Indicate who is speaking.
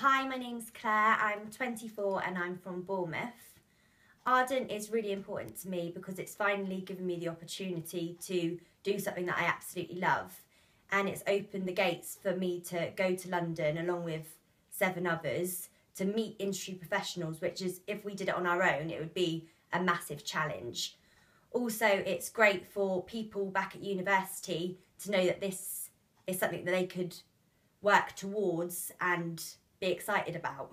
Speaker 1: Hi, my name's Clare. I'm 24 and I'm from Bournemouth. Ardent is really important to me because it's finally given me the opportunity to do something that I absolutely love. And it's opened the gates for me to go to London along with seven others to meet industry professionals, which is, if we did it on our own, it would be a massive challenge. Also, it's great for people back at university to know that this is something that they could work towards and be excited about.